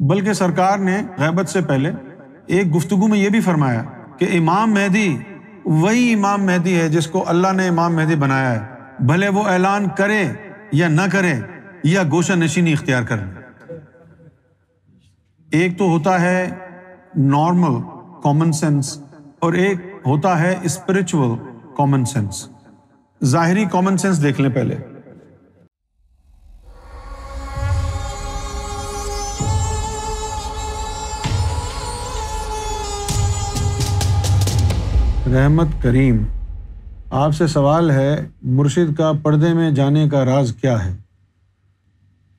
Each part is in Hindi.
बल्कि सरकार ने गैबत से पहले एक गुफ्तगु में यह भी फरमाया कि इमाम मेहदी, वही इमाम मेहदी है जिसको अल्लाह ने इमाम मेहदी बनाया है। भले वो ऐलान करे या ना करे, या गोशा नशीनी इख्तियार कर एक तो होता है नॉर्मल कॉमन सेंस और एक होता है स्पिरिचुअल कॉमन सेंस जाहिरी कॉमन सेंस देख लें पहले। रहमत करीम। आपसे सवाल है, मुर्शिद का पर्दे में जाने का राज क्या है?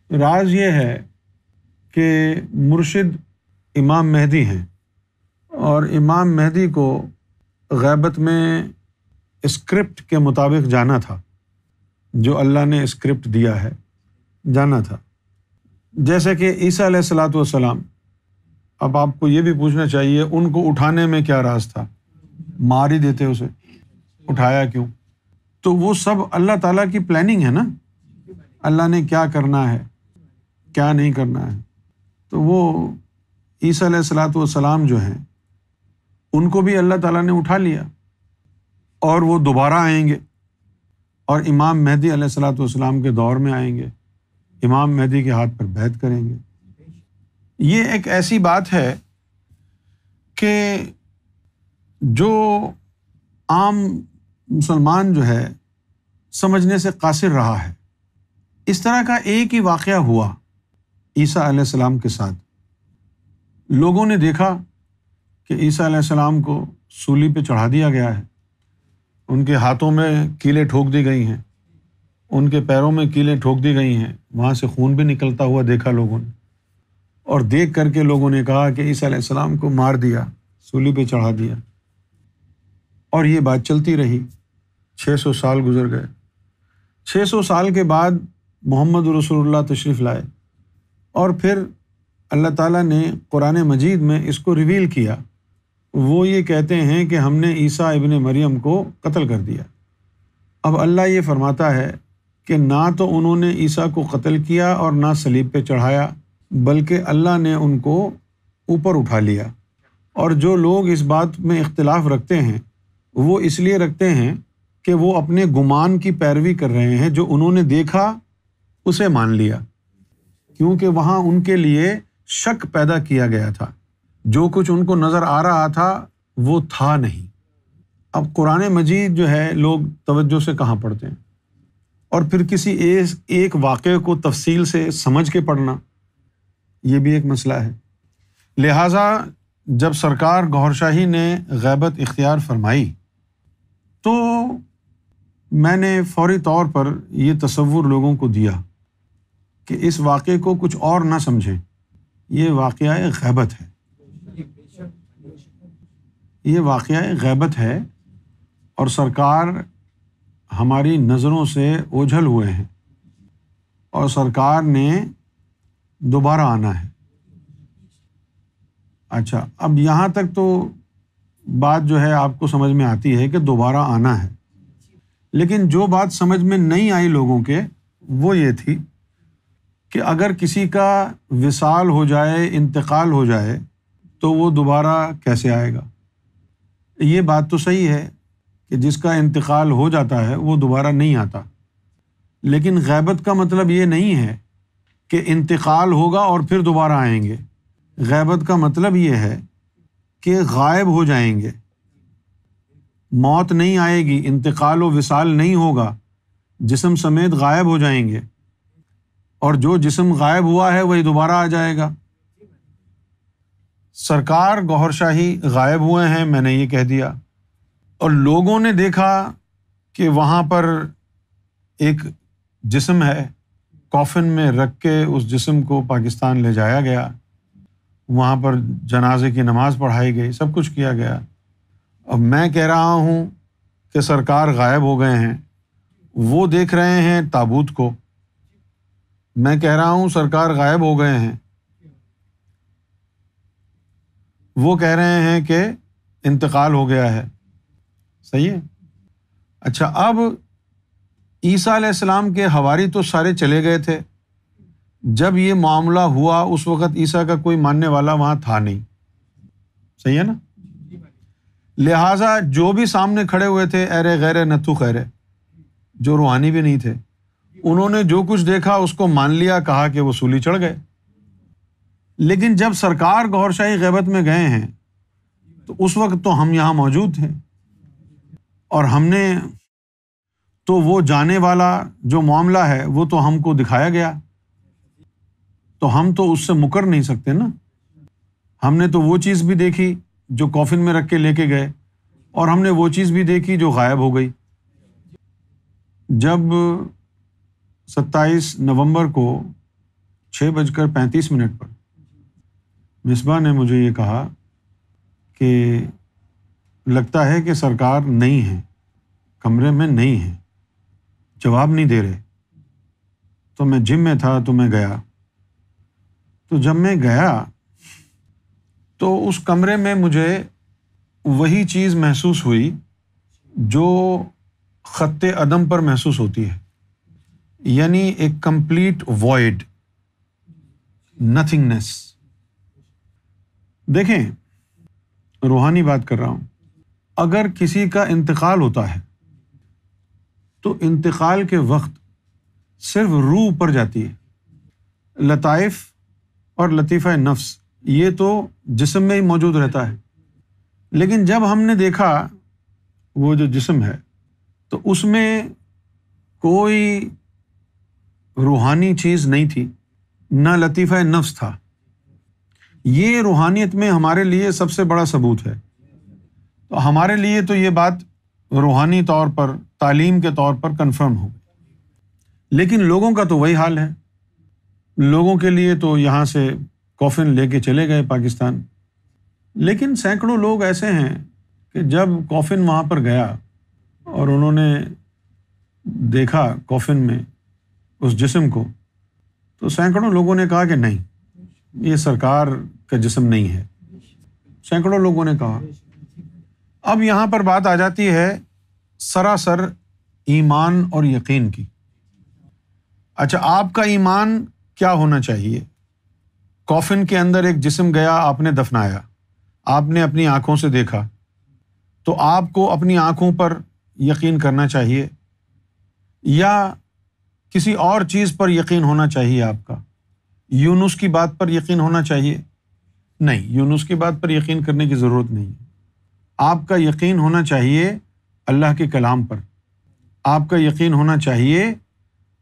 राज ये है कि मुर्शिद इमाम मेहदी हैं और इमाम मेहदी को गैबत में स्क्रिप्ट के मुताबिक जाना था, जो अल्लाह ने स्क्रिप्ट दिया है, जाना था। जैसे कि ईसा सलाम अब आपको ये भी पूछना चाहिए, उनको उठाने में क्या राज था? मार ही देते उसे। उठाया क्यों? तो वो सब अल्लाह ताला की प्लानिंग है ना? अल्लाह ने क्या करना है? क्या नहीं करना है? तो वो ईसा सलाम जो हैं, उनको भी अल्लाह ताला ने उठा लिया और वो दोबारा आएँगे और इमाम मेहदी सलाम के दौर में आएँगे, इमाम मेहदी के हाथ पर बैत करेंगे। ये एक ऐसी बात है कि जो आम मुसलमान जो है, समझने से कासिर रहा है। इस तरह का एक ही वाक़ हुआ ईसा सलाम के साथ। लोगों ने देखा कि ईसा सलाम को सूली पे चढ़ा दिया गया है। उनके हाथों में कीलें ठोक दी गई हैं। उनके पैरों में कीलें ठोक दी गई हैं। वहाँ से खून भी निकलता हुआ देखा लोगों ने। और देख करके लोगों ने कहा कि ईसा सलाम को मार दिया, सूली पे चढ़ा दिया। और ये बात चलती रही। छः सौ साल गुजर गए। छः सौ साल के बाद मोहम्मद रसूलुल्लाह तशरीफ़ लाए और फिर अल्लाह ताला ने कुरान मजीद में इसको रिवील किया। वो ये कहते हैं कि हमने ईसा इबन मरियम को कत्ल कर दिया। अब अल्लाह ये फरमाता है कि ना तो उन्होंने ईसा को कत्ल किया और ना सलीब पे चढ़ाया, बल्कि अल्लाह ने उनको ऊपर उठा लिया। और जो लोग इस बात में इख्तलाफ रखते हैं वो इसलिए रखते हैं कि वो अपने गुमान की पैरवी कर रहे हैं जो उन्होंने देखा उसे मान लिया। क्योंकि वहाँ उनके लिए शक पैदा किया गया था। जो कुछ उनको नज़र आ रहा था वो था नहीं। अब कुरान मजीद जो है लोग तवज्जो से कहाँ पढ़ते हैं? और फिर किसी एक, एक वाक़े को तफसील से समझ के पढ़ना ये भी एक मसला है। लिहाजा जब सरकार गौर शाही ने गैबत इख्तियार फरमाई तो मैंने फौरी तौर पर यह तस्वुर लोगों को दिया कि इस वाक़े को कुछ और ना समझें। ये वाक़ गैबत है। ये वाक़ गैबत है और सरकार हमारी नज़रों से ओझल हुए हैं और सरकार ने दोबारा आना है। अच्छा अब यहाँ तक तो बात जो है आपको समझ में आती है कि दोबारा आना है। लेकिन जो बात समझ में नहीं आई लोगों के, वो ये थी कि अगर किसी का विसाल हो जाए, इंतकाल हो जाए तो वो दोबारा कैसे आएगा? ये बात तो सही है कि जिसका इंतकाल हो जाता है, वो दोबारा नहीं आता। लेकिन गैबत का मतलब ये नहीं है कि इंतकाल होगा और फिर दोबारा आएँगे। गैबत का मतलब ये है कि गायब हो जाएँगे। मौत नहीं आएगी, इंतकाल व विसाल नहीं होगा। जिसम समेत गायब हो जाएँगे। और जो जिसम गायब हुआ है, वही दोबारा आ जाएगा। सरकार गौहर शाही गायब हुए हैं, मैंने ये कह दिया। और लोगों ने देखा कि वहाँ पर एक जिस्म है, कॉफिन में रख के उस जिस्म को पाकिस्तान ले जाया गया। वहाँ पर जनाजे की नमाज़ पढ़ाई गई, सब कुछ किया गया। अब मैं कह रहा हूँ कि सरकार गायब हो गए हैं, वो देख रहे हैं ताबूत को। मैं कह रहा हूँ सरकार गायब हो गए हैं। वो कह रहे हैं कि इंतकाल हो गया है। सही है? अच्छा अब ईसा के हवारी तो सारे चले गए थे। जब ये मामला हुआ, उस वक़्त ईसा का कोई मानने वाला वहाँ था नहीं। सही है ना? लिहाजा जो भी सामने खड़े हुए थे अरे गैर, नथु खैरे, जो रूहानी भी नहीं थे, उन्होंने जो कुछ देखा, उसको मान लिया, कहा कि वो सूली चढ़ गए। लेकिन जब सरकार गौरशाही गैबत में गए हैं तो उस वक्त तो हम यहाँ मौजूद थे। और हमने तो वो जाने वाला जो मामला है, वो तो हमको दिखाया गया। तो हम तो उससे मुकर नहीं सकते ना। हमने तो वो चीज़ भी देखी जो कॉफिन में रख के लेके गए, और हमने वो चीज़ भी देखी जो गायब हो गई। जब सत्ताईस नवंबर को छः बजकर पैंतीस मिनट पर मिसबा ने मुझे ये कहा कि लगता है कि सरकार नहीं है, कमरे में नहीं है, जवाब नहीं दे रहे। तो मैं जिम में था तो मैं गया। तो जब मैं गया तो उस कमरे में मुझे वही चीज़ महसूस हुई जो ख़त अदम पर महसूस होती है। यानी एक कंप्लीट वॉइड नथिंगनेस देखें, रूहानी बात कर रहा हूँ। अगर किसी का इंतकाल होता है तो इंतकाल के वक्त सिर्फ़ रूह ऊपर जाती है। लताइफ और लतीफ़ा नफ्स, ये तो जिसम में ही मौजूद रहता है। लेकिन जब हमने देखा, वो जो जिसम है तो उसमें कोई रूहानी चीज़ नहीं थी, ना लतीफ़ा नफ्स था। ये रूहानियत में हमारे लिए सबसे बड़ा सबूत है। तो हमारे लिए तो ये बात रूहानी तौर पर, तालीम के तौर पर कंफर्म हो गई। लेकिन लोगों का तो वही हाल है। लोगों के लिए तो यहाँ से कॉफिन लेके चले गए पाकिस्तान। लेकिन सैकड़ों लोग ऐसे हैं कि जब कॉफिन वहाँ पर गया और उन्होंने देखा कॉफिन में उस जिस्म को तो सैकड़ों लोगों ने कहा कि नहीं, ये सरकार का जिस्म नहीं है। सैकड़ों लोगों ने कहा। अब यहाँ पर बात आ जाती है सरासर ईमान और यकीन की। अच्छा आपका ईमान क्या होना चाहिए? कॉफिन के अंदर एक जिस्म गया, आपने दफनाया। आपने अपनी आँखों से देखा। तो आपको अपनी आँखों पर यकीन करना चाहिए। या किसी और चीज़ पर यकीन होना चाहिए आपका। यूनुस की बात पर यकीन होना चाहिए? नहीं, यूनुस की बात पर यकीन करने की ज़रूरत नहीं है। आपका यकीन होना चाहिए अल्लाह के कलाम पर। आपका यकीन होना चाहिए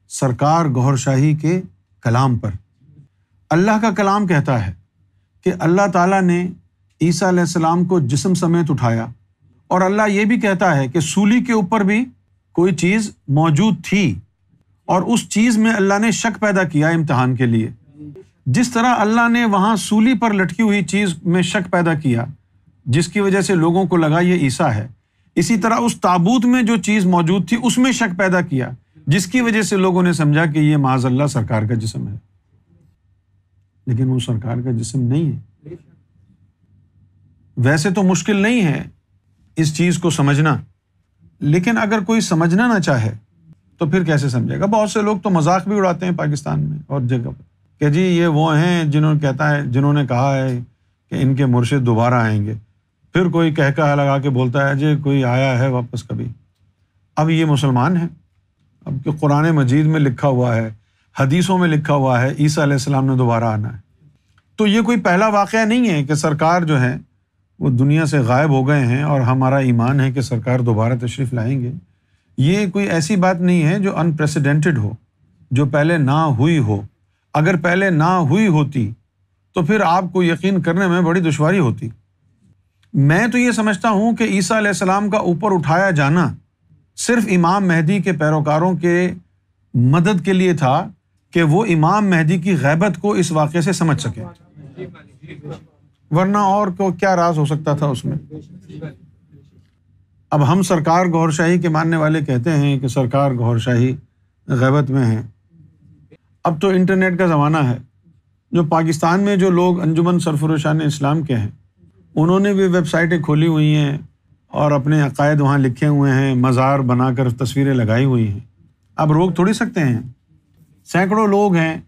सरकार गौर शाही के कलाम पर। अल्लाह का कलाम कहता है कि अल्लाह ताला ने ईसा सलाम को जिसम समेत उठाया। और अल्लाह ये भी कहता है कि सूली के ऊपर भी कोई चीज़ मौजूद थी और उस चीज़ में अल्लाह ने शक पैदा किया इम्तहान के लिए। जिस तरह अल्लाह ने वहाँ सूली पर लटकी हुई चीज़ में शक पैदा किया, जिसकी वजह से लोगों को लगा ये ईसा है, इसी तरह उस ताबूत में जो चीज़ मौजूद थी, उसमें शक पैदा किया। जिसकी वजह से लोगों ने समझा कि ये माजल्ला सरकार का जिसम है। लेकिन वो सरकार का जिसम नहीं है। वैसे तो मुश्किल नहीं है इस चीज़ को समझना। लेकिन अगर कोई समझना ना चाहे तो फिर कैसे समझेगा? बहुत से लोग तो मज़ाक भी उड़ाते हैं पाकिस्तान में और जगह पर। कि जी, ये वो हैं जिन्होंने कहता है, जिन्होंने कहा है कि इनके मुर्शिद दोबारा आएँगे। फिर कोई कह कह लगा के बोलता है, जी, कोई आया है वापस कभी? अब ये मुसलमान हैं। अब कि कुरान मजीद में लिखा हुआ है, हदीसों में लिखा हुआ है, ईसा सलाम ने दोबारा आना है। तो ये कोई पहला वाक़ नहीं है कि सरकार जो है, वो दुनिया से गायब हो गए हैं और हमारा ईमान है कि सरकार दोबारा तशरीफ़ लाएँगे। ये कोई ऐसी बात नहीं है जो अनप्रेसिडेंटेड हो, जो पहले ना हुई हो। अगर पहले ना हुई होती तो फिर आपको यकीन करने में बड़ी दुश्वारी होती। मैं तो ये समझता हूँ कि ईसा सलाम का ऊपर उठाया जाना सिर्फ़ इमाम मेहदी के पैरोकारों के मदद के लिए था कि वो इमाम मेहदी की गैबत को इस वाक़े से समझ सके। वरना और को क्या राज हो सकता था उसमें? अब हम सरकार गौरशाही के मानने वाले कहते हैं कि सरकार गौरशाही गैबत में है। अब तो इंटरनेट का ज़माना है, जो पाकिस्तान में जो लोग अंजुमन सरफरोशान इस्लाम के हैं, उन्होंने भी वेबसाइटें खोली हुई हैं और अपने अकायद वहाँ लिखे हुए हैं, मज़ार बनाकर तस्वीरें लगाई हुई हैं। अब रोक थोड़ी सकते हैं? सैकड़ों लोग हैं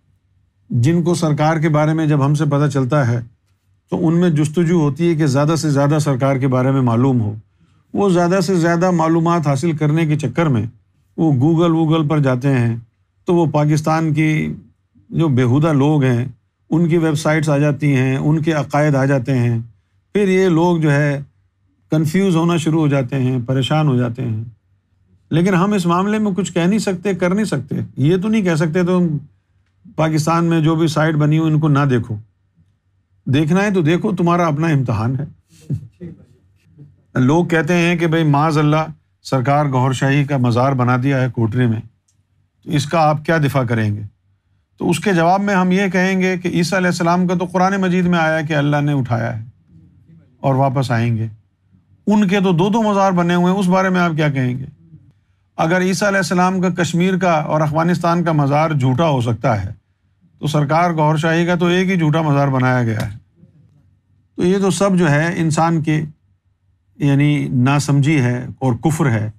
जिनको सरकार के बारे में जब हमसे पता चलता है तो उनमें जस्तजू होती है कि ज़्यादा से ज़्यादा सरकार के बारे में मालूम हो। वो ज़्यादा से ज़्यादा मालूम हासिल करने के चक्कर में वो गूगल वूगल पर जाते हैं तो वो पाकिस्तान की जो बेहुदा लोग हैं, उनकी वेबसाइट्स आ जाती हैं, उनके अकायद आ जाते हैं। फिर ये लोग जो है कंफ्यूज होना शुरू हो जाते हैं, परेशान हो जाते हैं। लेकिन हम इस मामले में कुछ कह नहीं सकते, कर नहीं सकते। ये तो नहीं कह सकते तो पाकिस्तान में जो भी साइट बनी हो इनको ना देखो। देखना है तो देखो, तुम्हारा अपना इम्तहान है। लोग कहते हैं कि भाई माज अल्लाह सरकार गौरशाही का मज़ार बना दिया है कोटरी में। तो इसका आप क्या दिफा करेंगे? तो उसके जवाब में हम ये कहेंगे कि ईसा का तो कुरान मजीद में आया कि अल्लाह ने उठाया है और वापस आएँगे। उनके तो दो दो मज़ार बने हुए हैं, उस बारे में आप क्या कहेंगे? अगर ईसा सलाम का कश्मीर का और अफ़गानिस्तान का मज़ार झूठा हो सकता है तो सरकार गौर शाही का तो एक ही झूठा मज़ार बनाया गया है। तो ये तो सब जो है, इंसान के, यानी नासमझी है और कुफ्र है।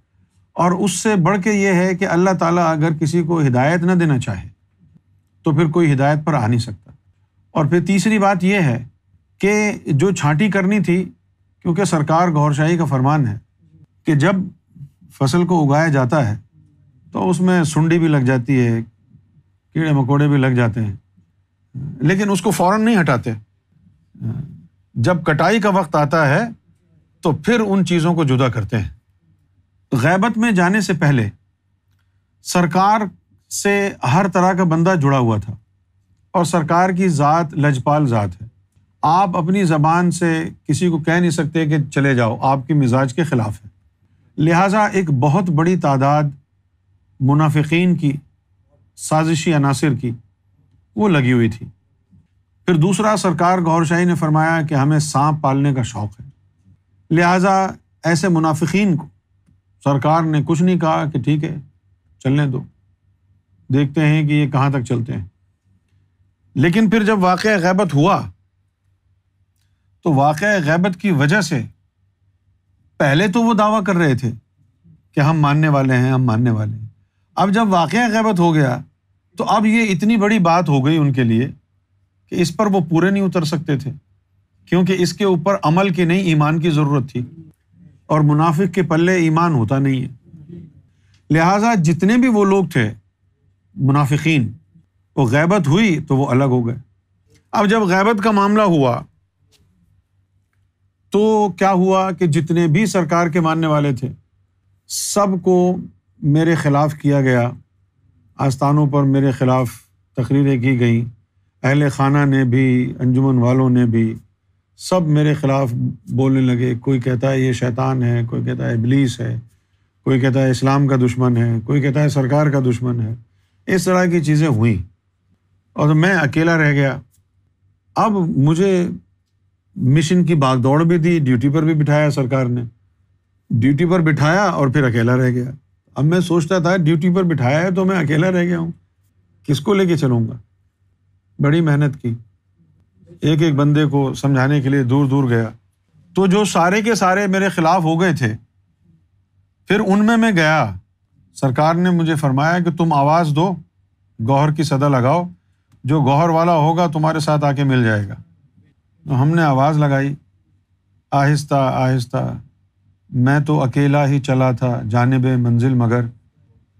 और उससे बढ़ के ये है कि अल्लाह ताला अगर किसी को हिदायत न देना चाहे तो फिर कोई हिदायत पर आ नहीं सकता। और फिर तीसरी बात यह है कि जो छांटी करनी थी क्योंकि सरकार गौरशाही का फरमान है कि जब फ़सल को उगाया जाता है तो उसमें सुंडी भी लग जाती है, कीड़े मकोड़े भी लग जाते हैं, लेकिन उसको फ़ौरन नहीं हटाते। जब कटाई का वक्त आता है तो फिर उन चीज़ों को जुदा करते हैं। गैबत में जाने से पहले, सरकार से हर तरह का बंदा जुड़ा हुआ था, और सरकार की ज़ात लजपाल ज़ात है। आप अपनी ज़बान से किसी को कह नहीं सकते कि चले जाओ, आपके मिजाज के ख़िलाफ़ है। लिहाजा एक बहुत बड़ी तादाद मुनाफिकीन की, साजिशी अनासर की, वो लगी हुई थी। फिर दूसरा सरकार गौरशाही ने फरमाया कि हमें सांप पालने का शौक़ है। लिहाजा ऐसे मुनाफिकीन को सरकार ने कुछ नहीं कहा कि ठीक है, चलने दो। देखते हैं कि ये कहाँ तक चलते हैं। लेकिन फिर जब वाक़ गैबत हुआ तो वाक़ गैबत की वजह से पहले तो वो दावा कर रहे थे कि हम मानने वाले हैं, हम मानने वाले हैं। अब जब वाक़ गैबत हो गया तो अब ये इतनी बड़ी बात हो गई उनके लिए कि इस पर वो पूरे नहीं उतर सकते थे, क्योंकि इसके ऊपर अमल की नहीं, ईमान की ज़रूरत थी। और मुनाफिक के पल्ले ईमान होता नहीं है। लिहाजा जितने भी वो लोग थे, मुनाफिकीन, वो गैबत हुई तो वो अलग हो गए। अब जब गैबत का मामला हुआ तो क्या हुआ कि जितने भी सरकार के मानने वाले थे, सबको मेरे ख़िलाफ़ किया गया। आस्थानों पर मेरे ख़िलाफ़ तकरीरें की गई। अहल खाना ने भी, अंजुमन वालों ने भी सब मेरे ख़िलाफ़ बोलने लगे। कोई कहता है ये शैतान है, कोई कहता है इबलीस है, कोई कहता है इस्लाम का दुश्मन है, कोई कहता है सरकार का दुश्मन है। इस तरह की चीज़ें हुई। और मैं अकेला रह गया। अब मुझे मिशन की दौड़ भी दी ड्यूटी पर भी बिठाया सरकार ने। ड्यूटी पर बिठाया और फिर अकेला रह गया। अब मैं सोचता था, ड्यूटी पर बिठाया है तो मैं अकेला रह गया हूँ। किसको लेके चलूँगा? बड़ी मेहनत की। एक एक बंदे को समझाने के लिए दूर दूर गया। तो जो सारे के सारे मेरे खिलाफ हो गए थे, फिर उनमें मैं गया। सरकार ने मुझे फरमाया कि तुम आवाज़ दो, गौहर की सदा लगाओ। जो गौहर वाला होगा तुम्हारे साथ आके मिल जाएगा। तो हमने आवाज़ लगाई, आहिस्ता आहिस्ता, मैं तो अकेला ही चला था जानब मंजिल मगर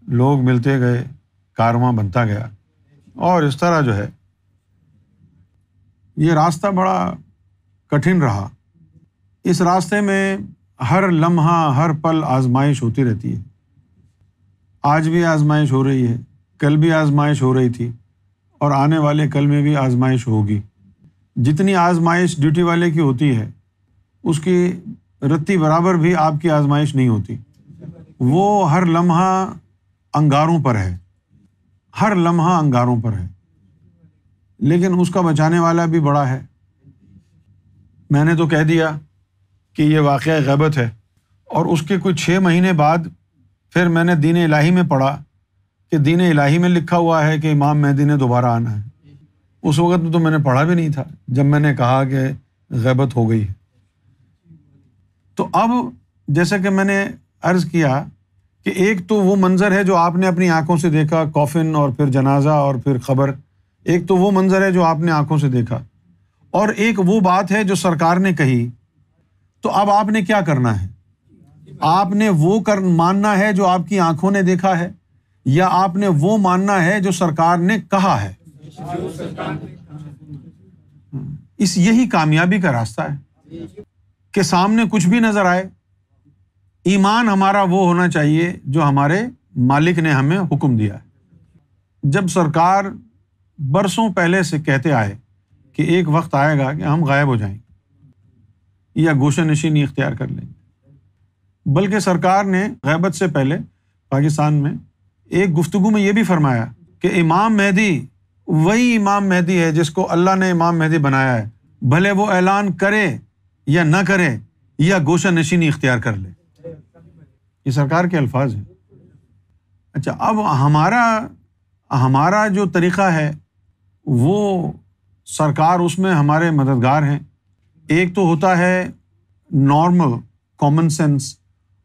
लोग मिलते गए, कारवां बनता गया। और इस तरह जो है, ये रास्ता बड़ा कठिन रहा। इस रास्ते में हर लम्हा, हर पल आजमाइश होती रहती है। आज भी आजमाइश हो रही है, कल भी आजमाइश हो रही थी, और आने वाले कल में भी आजमाइश होगी। जितनी आजमाइश ड्यूटी वाले की होती है, उसकी रत्ती बराबर भी आपकी आजमाइश नहीं होती। वो हर लम्हा अंगारों पर है। हर लम्हा अंगारों पर है। लेकिन उसका बचाने वाला भी बड़ा है। मैंने तो कह दिया कि ये वाक़ गैबत है। और उसके कुछ छः महीने बाद फिर मैंने दीन इलाही में पढ़ा कि दीन इलाही में लिखा हुआ है कि इमाम मेहदी ने दोबारा आना है। उस वक़्त तो मैंने पढ़ा भी नहीं था, जब मैंने कहा कि गैबत हो गई है। तो अब जैसा कि मैंने अर्ज़ किया कि एक तो वो मंज़र है जो आपने अपनी आँखों से देखा कॉफ़िन और फिर जनाजा और फिर ख़बर। एक तो वो मंजर है जो आपने आँखों से देखा। और एक वो बात है जो सरकार ने कही तो अब आपने क्या करना है? आपने वो कर, मानना है जो आपकी आँखों ने देखा है, या आपने वो मानना है जो सरकार ने कहा है? इस यही कामयाबी का रास्ता है कि सामने कुछ भी नज़र आए, ईमान हमारा वो होना चाहिए जो हमारे मालिक ने हमें हुक्म दिया जब सरकार बरसों पहले से कहते आए कि एक वक्त आएगा कि हम गायब हो जाएँगे या गोशा नशीनी इख्तियार कर लेंगे, बल्कि सरकार ने गैबत से पहले पाकिस्तान में एक गुफ्तगु में यह भी फरमाया कि इमाम मेहदी वही इमाम मेहदी है जिसको अल्लाह ने इमाम मेहदी बनाया है। भले वो ऐलान करे या ना करे, या गोशा नशीनी इख्तियार कर ले। ये सरकार के अल्फाज हैं। अच्छा अब हमारा हमारा जो तरीक़ा है, वो सरकार उसमें हमारे मददगार हैं। एक तो होता है नॉर्मल कॉमन सेंस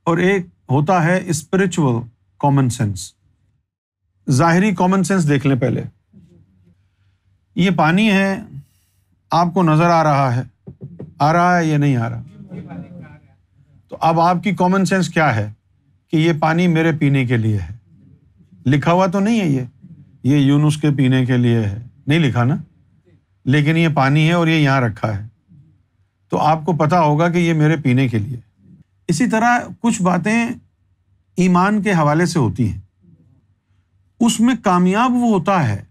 और एक होता है स्पिरिचुअल कॉमन सेंस ज़ाहरी कॉमन सेंस देख लें पहले। ये पानी है, आपको नज़र आ रहा है। आ रहा है या नहीं आ रहा? तो अब आपकी कॉमन सेंस क्या है कि ये पानी मेरे पीने के लिए है? लिखा हुआ तो नहीं है ये। ये यूनुस के पीने के लिए है। नहीं लिखा ना? लेकिन ये पानी है और ये यहाँ रखा है। तो आपको पता होगा कि ये मेरे पीने के लिए इसी तरह कुछ बातें ईमान के हवाले से होती हैं। उसमें कामयाब वो होता है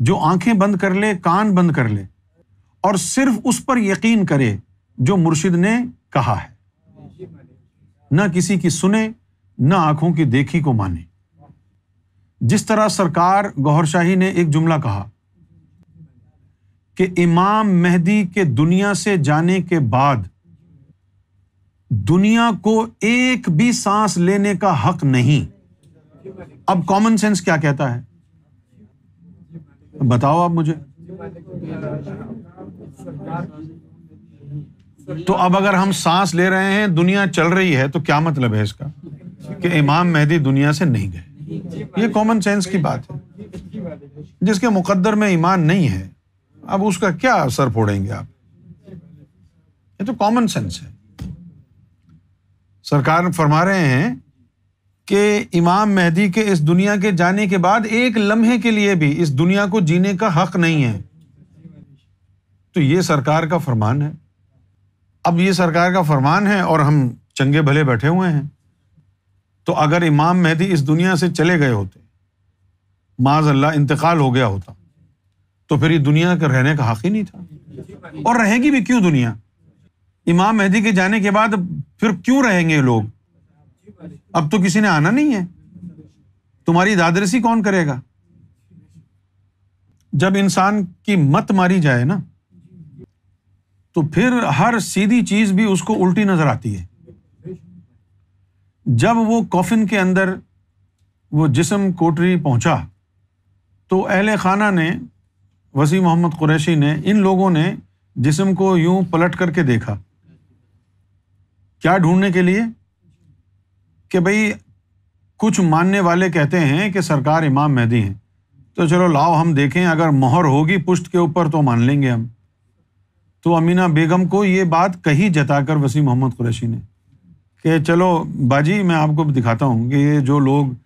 जो आँखें बंद कर ले, कान बंद कर ले, और सिर्फ़ उस पर यकीन करे जो मुर्शिद ने कहा है। न किसी की सुने, न आँखों की देखी को माने। जिस तरह सरकार गौहर शाही ने एक जुमला कहा कि इमाम मेहदी के दुनिया से जाने के बाद दुनिया को एक भी सांस लेने का हक नहीं। अब कॉमन सेंस क्या कहता है? बताओ आप मुझे। तो अब अगर हम सांस ले रहे हैं, दुनिया चल रही है तो क्या मतलब है इसका? कि इमाम मेहदी दुनिया से नहीं गए। ये कॉमन सेंस की बात है। जिसके मुकद्दर में ईमान नहीं है, अब उसका क्या असर फोड़ेंगे आप? ये तो कॉमन सेंस है। सरकार फरमा रहे हैं कि इमाम मेहदी के इस दुनिया के जाने के बाद एक लम्हे के लिए भी इस दुनिया को जीने का हक नहीं है। तो ये सरकार का फरमान है। अब ये सरकार का फरमान है और हम चंगे भले बैठे हुए हैं। तो अगर इमाम मेहदी इस दुनिया से चले गए होते माज अल्लाह इंतकाल हो गया होता तो फिर ये दुनिया का रहने का हक ही नहीं था। और रहेगी भी क्यों दुनिया? इमाम मेहदी के जाने के बाद फिर क्यों रहेंगे लोग? अब तो किसी ने आना नहीं है। तुम्हारी दादरसी कौन करेगा? जब इंसान की मत मारी जाए ना तो फिर हर सीधी चीज़ भी उसको उल्टी नज़र आती है। जब वो कॉफिन के अंदर वो जिसम कोटरी पहुँचा तो अहल खाना ने वसी मोहम्मद कुरैशी ने, इन लोगों ने जिसम को यूँ पलट करके देखा। क्या ढूँढने के लिए? कि भाई कुछ मानने वाले कहते हैं कि सरकार इमाम मेहदी हैं। तो चलो लाओ, हम देखें, अगर मोहर होगी पुष्ट के ऊपर तो मान लेंगे हम। तो अमीना बेगम को ये बात कही जताकर वसी मोहम्मद कुरैशी ने कि चलो बाजी, मैं आपको दिखाता हूँ कि ये जो लोग,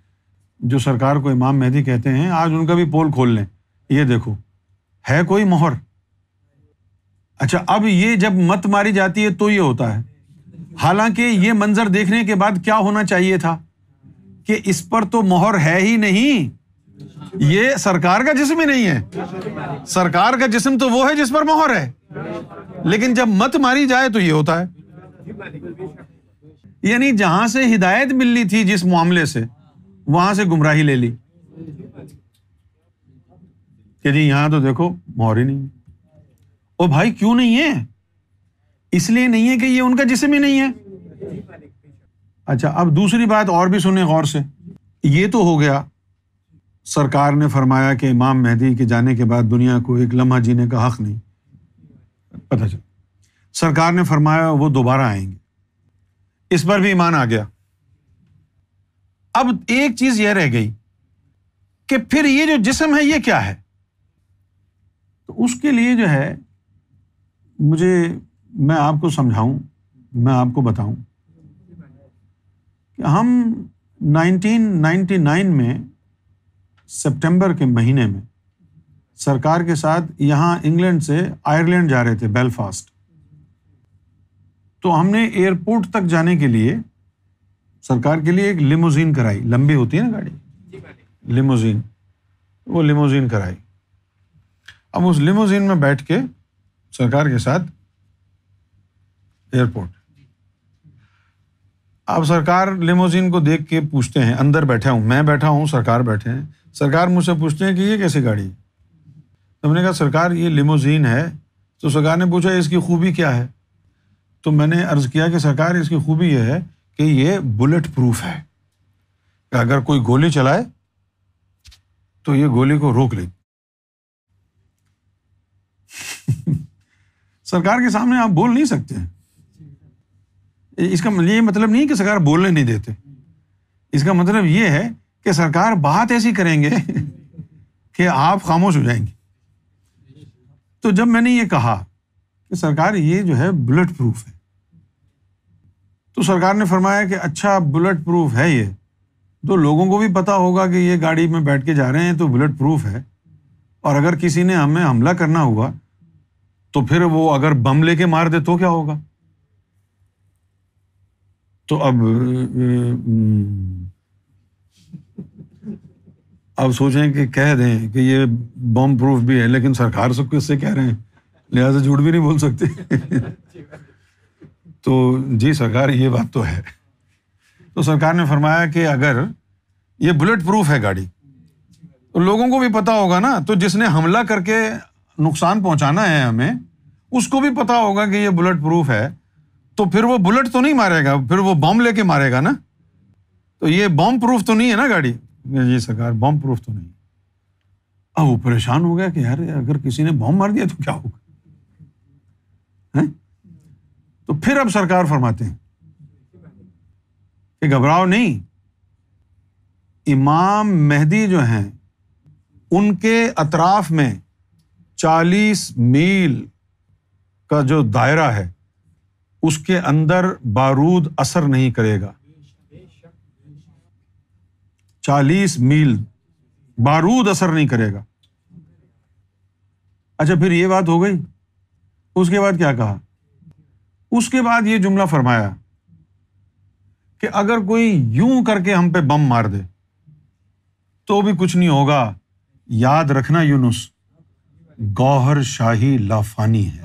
जो सरकार को इमाम मेहदी कहते हैं, आज उनका भी पोल खोल लें। ये देखो, है कोई मोहर? अच्छा अब ये जब मत मारी जाती है तो ये होता है। हालाँकि ये मंजर देखने के बाद क्या होना चाहिए था? कि इस पर तो मोहर है ही नहीं। ये सरकार का जिस्म ही नहीं है। सरकार का जिस्म तो वो है जिस पर मोहर है। लेकिन जब मत मारी जाए तो ये होता है। यानी जहाँ से हिदायत मिलनी थी जिस मामले से, वहाँ से गुमराही ले ली। कि जी यहाँ तो देखो, मोहर ही नहीं ओ भाई, क्यों नहीं है? इसलिए नहीं है कि ये उनका जिसम ही नहीं है। अच्छा अब दूसरी बात और भी सुने गौर से। ये तो हो गया, सरकार ने फरमाया कि इमाम मेहदी के जाने के बाद दुनिया को एक लम्हा जीने का हक नहीं। पता चल। सरकार ने फरमाया, वो दोबारा आएँगे। इस पर भी ईमान आ गया। अब एक चीज़ यह रह गई कि फिर ये जो जिसम है, ये क्या है? तो उसके लिए जो है, मुझे मैं आपको समझाऊं, मैं आपको बताऊँ कि हम 1999 में सितंबर के महीने में सरकार के साथ यहाँ इंग्लैंड से आयरलैंड जा रहे थे, बेलफास्ट। तो हमने एयरपोर्ट तक जाने के लिए, सरकार के लिए एक लिमोजीन कराई। लंबी होती है ना गाड़ी? लिमोजीन। वो लिमोजीन कराई। अब उस लिमोजीन में बैठ के सरकार के साथ एयरपोर्ट। अब सरकार लिमोजीन को देख के पूछते हैं, अंदर बैठा हूँ, मैं बैठा हूँ, सरकार बैठे हैं, सरकार मुझसे पूछते हैं कि ये कैसी गाड़ी है? तो हमने कहा, सरकार, ये लिमोजीन है। तो सरकार ने पूछा, इसकी खूबी क्या है? तो मैंने अर्ज़ किया कि सरकार, इसकी खूबी यह है कि ये बुलेट प्रूफ है। अगर कोई गोली चलाए तो ये गोली को रोक ले। सरकार के सामने आप बोल नहीं सकते। इसका ये मतलब नहीं कि सरकार बोलने नहीं देते। इसका मतलब ये है कि सरकार बात ऐसी करेंगे कि आप खामोश हो जाएँगे। तो जब मैंने ये कहा कि सरकार ये जो है बुलेट प्रूफ है तो सरकार ने फरमाया कि अच्छा बुलेट प्रूफ है ये। तो लोगों को भी पता होगा कि ये गाड़ी में बैठ के जा रहे हैं तो बुलेट प्रूफ है। और अगर किसी ने हमें हमला करना हुआ तो फिर वो अगर बम लेके मार दे तो क्या होगा? तो अब अब सोचें कि कह दें कि ये बम प्रूफ भी है, लेकिन सरकार सबको इससे कह रहे हैं। लिहाजा झूठ भी नहीं बोल सकते। तो जी सरकार, ये बात तो है। तो सरकार ने फरमाया कि अगर ये बुलेट प्रूफ है गाड़ी तो लोगों को भी पता होगा ना तो जिसने हमला करके नुकसान पहुंचाना है हमें, उसको भी पता होगा कि ये बुलेट प्रूफ है। तो फिर वो बुलेट तो नहीं मारेगा, फिर वो बॉम्ब लेके मारेगा ना? तो ये बॉम्ब प्रूफ तो नहीं है ना गाड़ी? जी सरकार बॉम्ब प्रूफ तो नहीं। अब वो परेशान हो गया कि यार, अगर किसी ने बॉम्ब मार दिया तो क्या होगा? तो फिर अब सरकार फरमाते हैं कि घबराओ नहीं। इमाम मेहदी जो हैं, उनके अतराफ में चालीस मील का जो दायरा है उसके अंदर बारूद असर नहीं करेगा। चालीस मील बारूद असर नहीं करेगा। अच्छा फिर ये बात हो गई। उसके बाद क्या कहा? उसके बाद ये जुमला फरमाया कि अगर कोई यूँ करके हम पे बम मार दे तो भी कुछ नहीं होगा। याद रखना यूनुस। गौहर शाही लाफानी है।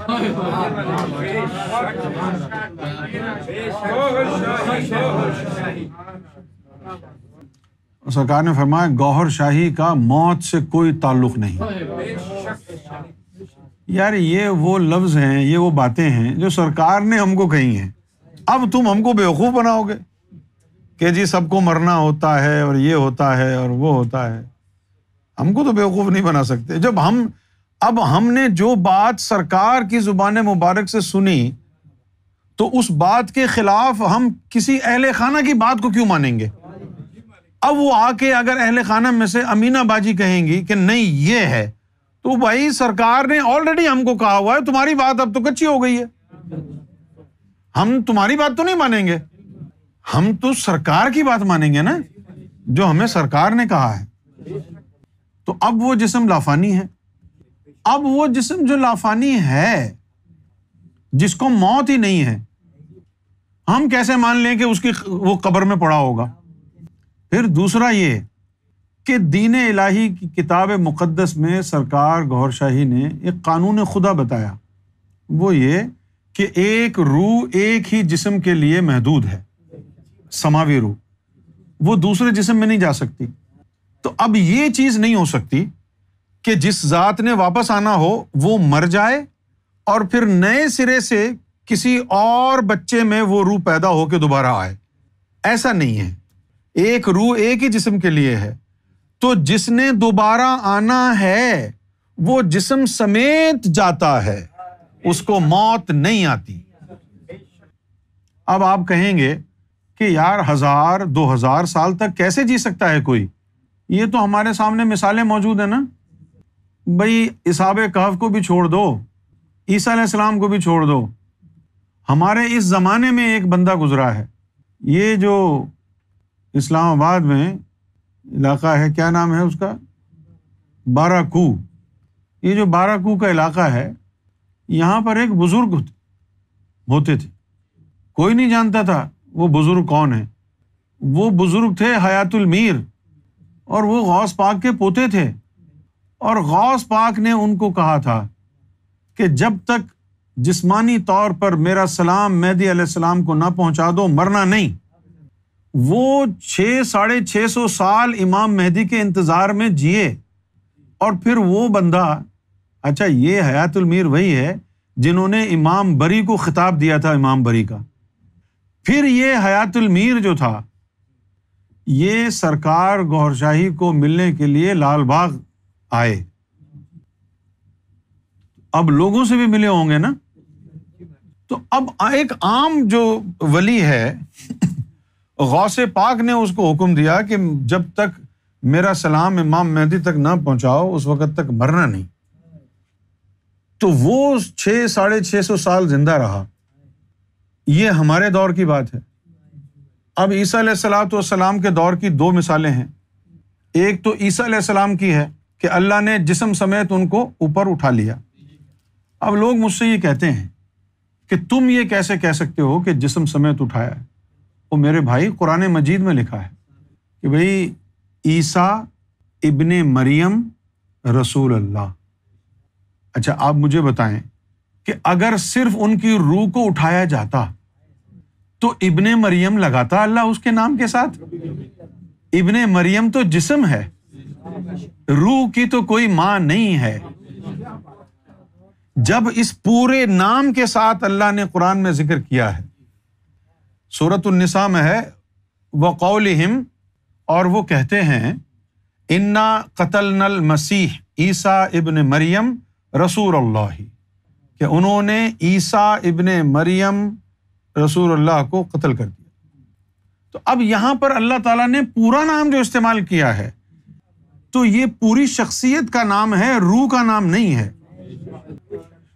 सरकार ने फरमाया, गौहर शाही का मौत से कोई ताल्लुक नहीं। यार, ये वो लफ्ज हैं, ये वो बातें हैं जो सरकार ने हमको कही हैं। अब तुम हमको बेवकूफ़ बनाओगे कि जी सबको मरना होता है और ये होता है और वो होता है। हमको तो बेवकूफ़ नहीं बना सकते। जब हम अब हमने जो बात सरकार की ज़ुबान मुबारक से सुनी तो उस बात के खिलाफ हम किसी अहल खाना की बात को क्यों मानेंगे? अब वो आके अगर अहल खाना में से अमीना बाजी कहेंगी कि नहीं, ये है तो भाई सरकार ने ऑलरेडी हमको कहा हुआ है, तुम्हारी बात अब तो कच्ची हो गई है। हम तुम्हारी बात तो नहीं मानेंगे। हम तो सरकार की बात मानेंगे ना, जो हमें सरकार ने कहा है। तो अब वो जिसम लाफानी है। अब वो जिसम जो लाफानी है, जिसको मौत ही नहीं है, हम कैसे मान लें कि उसकी वो कब्र में पड़ा होगा? फिर दूसरा ये कि दीन इलाही की किताब मुक़दस में सरकार गौर शाही ने एक कानून खुदा बताया। वो ये कि एक रूह एक ही जिस्म के लिए महदूद है, समावी रूह वो दूसरे जिस्म में नहीं जा सकती। तो अब ये चीज़ नहीं हो सकती कि जिस जात ने वापस आना हो, वो मर जाए और फिर नए सिरे से किसी और बच्चे में वो रूह पैदा होकर दोबारा आए। ऐसा नहीं है। एक रूह एक ही जिस्म के लिए है। तो जिसने दोबारा आना है, वो जिस्म समेत जाता है। उसको मौत नहीं आती। अब आप कहेंगे कि यार हज़ार, दो हज़ार साल तक कैसे जी सकता है कोई? ये तो हमारे सामने मिसालें मौजूद है ना। भाई, इसाब कहफ को भी छोड़ दो, ईसा सलाम को भी छोड़ दो। हमारे इस ज़माने में एक बंदा गुजरा है। ये जो इस्लामाबाद में इलाका है, क्या नाम है उसका? बाराकू। ये जो बाराकू का इलाका है, यहाँ पर एक बुज़ुर्ग होते थे। कोई नहीं जानता था वो बुज़ुर्ग कौन है। वो बुज़ुर्ग थे हयातुल मीर और वो गौस पाक के पोते थे। और गौस पाक ने उनको कहा था कि जब तक जिस्मानी तौर पर मेरा सलाम मेहदी सलाम को ना पहुँचा दो, मरना नहीं। वो छः साढ़े छः सौ साल इमाम मेहदी के इंतज़ार में जिए और फिर वो बंदा अच्छा ये हयातुल वही है जिन्होंने इमाम बरी को खिताब दिया था, इमाम बरी का। फिर ये हयातुल जो था, ये सरकार गौरशाही को मिलने के लिए लाल बाग आए। अब लोगों से भी मिले होंगे ना? तो अब एक आम जो वली है, गौसे पाक ने उसको हुक्म दिया कि जब तक मेरा सलाम इमाम मेहदी तक ना पहुंचाओ, उस वक्त तक मरना नहीं। तो वो छः, साढ़े छः सौ साल ज़िंदा रहा। ये हमारे दौर की बात है। अब ईसा सलाम के दौर की दो मिसालें हैं। एक तो ईसा सलाम की है कि अल्लाह ने जिसम समेत उनको ऊपर उठा लिया। अब लोग मुझसे ये कहते हैं कि तुम ये कैसे कह सकते हो कि जिसम समेत उठाया है? वो मेरे भाई कुरान मजीद में लिखा है कि भाई, ईसा इब्ने मरियम रसूल अल्लाह अच्छा आप मुझे बताएँ कि अगर सिर्फ़ उनकी रूह को उठाया जाता तो इब्ने मरियम लगाता अल्लाह उसके नाम के साथ? इब्ने मरियम तो जिसम है। रूह की तो कोई माँ नहीं है। जब इस पूरे नाम के साथ अल्लाह ने कुरान में ज़िक्र किया है सूरत उन्निसा में है कौल हिम और वो कहते हैं, इन्ना कतल नल मसीह ईसा इबन मरियम रसूल अल्लाह कि उन्होंने ईसा इबन मरियम रसूल अल्लाह को कत्ल कर दिया। तो अब यहाँ पर अल्लाह ताला ने पूरा नाम जो इस्तेमाल किया है तो ये पूरी शख्सियत का नाम है रू का नाम नहीं है।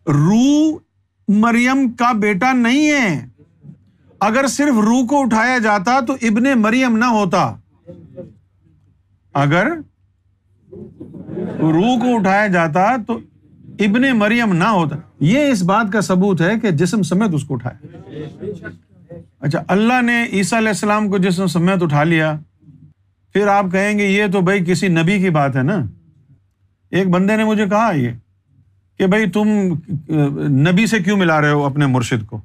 रू मरियम का बेटा नहीं है। अगर सिर्फ़ रू को उठाया जाता तो इब्ने मरियम ना होता। अगर रू को उठाया जाता तो इब्ने मरियम ना होता। ये इस बात का सबूत है कि जिसम समेत उसको उठाया। अच्छा अल्लाह ने ईसा सलाम को जिसम समेत उठा लिया। फिर आप कहेंगे, ये तो भाई किसी नबी की बात है ना? एक बंदे ने मुझे कहा ये, कि भाई तुम नबी से क्यों मिला रहे हो अपने मुर्शिद को?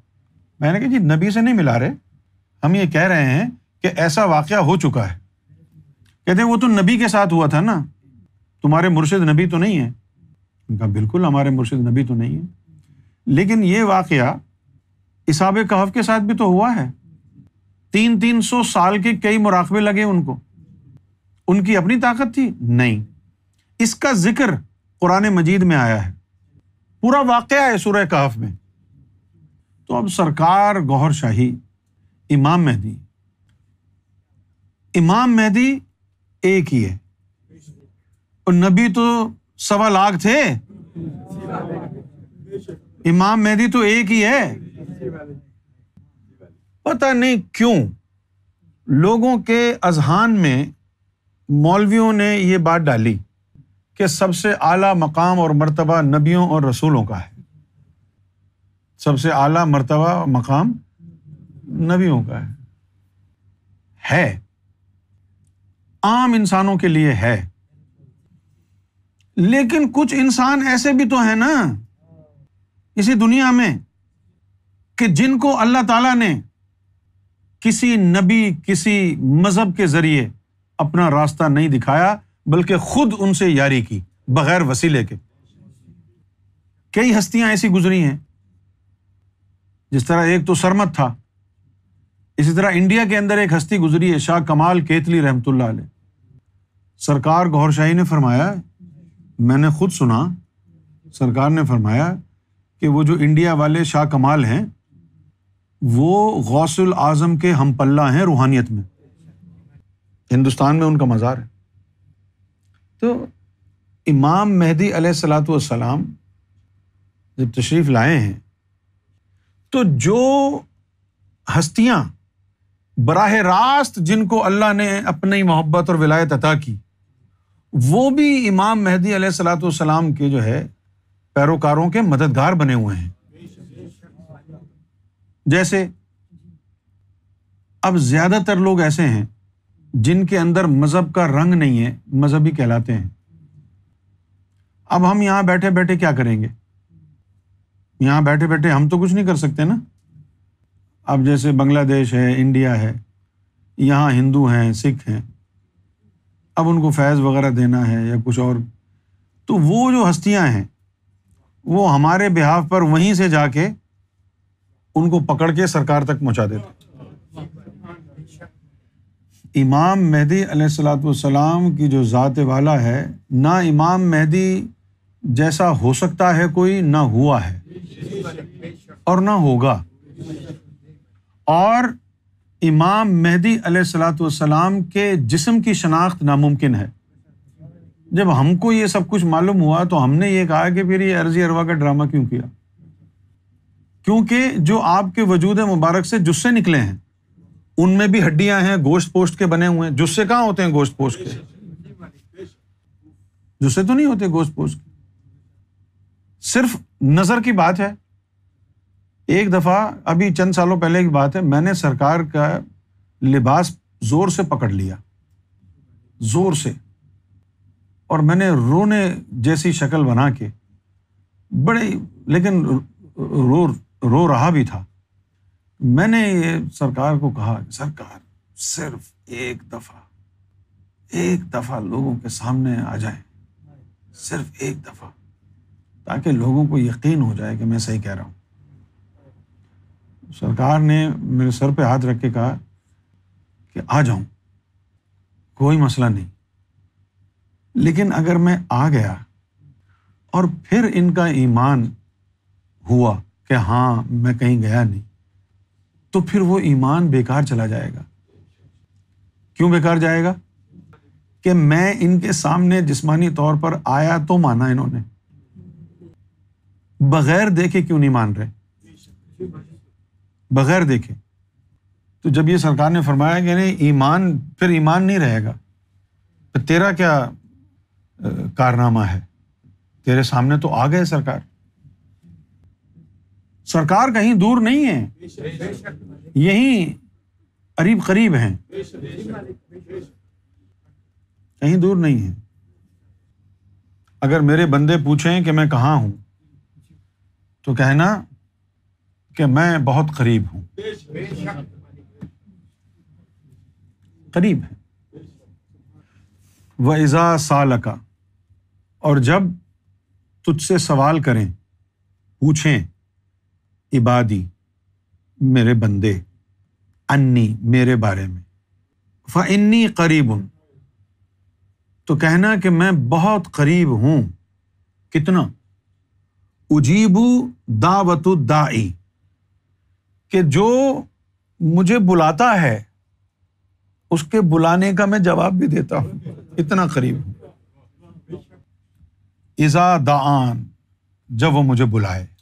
मैंने कहा, जी, नबी से नहीं मिला रहे। हम ये कह रहे हैं कि ऐसा वाक़ हो चुका है। कहते हैं, वो तो नबी के साथ हुआ था ना। तुम्हारे मुर्शिद नबी तो नहीं है। उनका बिल्कुल, हमारे मुर्शिद नबी तो नहीं है। लेकिन ये वाक़ इसाब कहफ के साथ भी तो हुआ है। तीन तीन सौ साल के कई मुराकबे लगे उनको। उनकी अपनी ताकत थी? नहीं। इसका ज़िक्र कुरान मजीद में आया है। पूरा वाक़ है सूर्य कहफ में। तो अब सरकार गौहर शाही, इमाम मेहदी। इमाम मेहदी एक ही है। और नबी तो सवा लाख थे। इमाम मेहदी तो एक ही है। पता नहीं क्यों, लोगों के अजहान में मौलवियों ने ये बात डाली कि सबसे आला मकाम और मर्तबा नबियों और रसूलों का है। सबसे आला मर्तबा मकाम नबियों का है। है। आम इंसानों के लिए है। लेकिन कुछ इंसान ऐसे भी तो है ना इसी दुनिया में कि जिनको अल्लाह ताला ने किसी नबी, किसी मज़हब के ज़रिए अपना रास्ता नहीं दिखाया, बल्कि खुद उनसे यारी की, बगैर वसीले के। कई हस्तियाँ ऐसी गुजरी हैं, जिस तरह एक तो सरमत था। इसी तरह इंडिया के अंदर एक हस्ती गुजरी है, शाह कमाल केतली रहमतुल्लाह सरकार गौर शाही ने फरमाया, मैंने खुद सुना, सरकार ने फरमाया कि वो जो इंडिया वाले शाह कमाल हैं, वो गौसुल आज़म के हम पल्ला हैं रूहानियत में। हिंदुस्तान में उनका मज़ार है। तो इमाम मेहदी सलाम जब तशरीफ़ लाए हैं तो जो हस्तियाँ बराह रास्त जिनको अल्लाह ने अपनी मोहब्बत और विलायत अता की, वो भी इमाम मेहदी सलाम के जो है पैरोकारों के मददगार बने हुए हैं। जैसे अब ज़्यादातर लोग ऐसे हैं जिनके अंदर मज़हब का रंग नहीं है, मजहबी कहलाते हैं। अब हम यहाँ बैठे बैठे क्या करेंगे? यहाँ बैठे बैठे हम तो कुछ नहीं कर सकते ना। अब जैसे बांग्लादेश है, इंडिया है, यहाँ हिंदू हैं, सिख हैं, अब उनको फैज़ वगैरह देना है या कुछ और तो वो जो हस्तियाँ हैं, वो हमारे बिहाफ पर वहीं से जाके उनको पकड़ के सरकार तक पहुँचा देते इमाम मेहदी सलाम की जो ज़ात वाला है, ना इमाम मेहदी जैसा हो सकता है कोई, ना हुआ है। और ना होगा। और इमाम मेहदी सलाम के जिस्म की शनाख्त नामुमकिन है। जब हमको ये सब कुछ मालूम हुआ तो हमने ये कहा कि फिर ये अर्जी अरवा का ड्रामा क्यों किया? क्योंकि जो आपके वजूद मुबारक से जुस्से निकले हैं उनमें भी हड्डियाँ हैं, गोश्त पोस्ट के बने हुए हैं। जुस्से कहाँ होते हैं गोश्त पोस्ट के? जुस्से तो नहीं होते गोश्त पोस्ट के। सिर्फ़ नज़र की बात है। एक दफ़ा, अभी चंद सालों पहले की बात है, मैंने सरकार का लिबास ज़ोर से पकड़ लिया। ज़ोर से। और मैंने रोने जैसी शक्ल बना के, बड़े, लेकिन रो रो रहा भी था। मैंने ये सरकार को कहा सरकार सिर्फ़ एक दफ़ा एक दफ़ा लोगों के सामने आ जाए। सिर्फ़ एक दफ़ा। ताकि लोगों को यकीन हो जाए कि मैं सही कह रहा हूँ। सरकार ने मेरे सर पे हाथ रख के कहा कि आ जाऊँ, कोई मसला नहीं। लेकिन अगर मैं आ गया और फिर इनका ईमान हुआ कि हाँ मैं कहीं गया नहीं तो फिर वो ईमान बेकार चला जाएगा। क्यों बेकार जाएगा? कि मैं इनके सामने जिस्मानी तौर पर आया तो माना इन्होंने। बगैर देखे क्यों नहीं मान रहे? बगैर देखे। तो जब ये सरकार ने फरमाया कि नहीं, ईमान, फिर ईमान नहीं रहेगा तो तेरा क्या कारनामा है? तेरे सामने तो आ गए सरकार। सरकार कहीं दूर नहीं है। यही करीब करीब हैं। कहीं दूर नहीं है। अगर मेरे बंदे पूछें कि मैं कहाँ हूँ तो कहना कि मैं बहुत करीब हूँ। करीब है। व इज़ा साल का और जब तुझसे सवाल करें, पूछें इबादी, मेरे बंदे, अन्नी, मेरे बारे में। फ़न्नी करीब तो कहना कि मैं बहुत करीब हूँ। कितना? उजीबू दावतु दाई। कि जो मुझे बुलाता है, उसके बुलाने का मैं जवाब भी देता हूँ। इतना करीब हूँ। इज़ा दान जब वो मुझे बुलाए।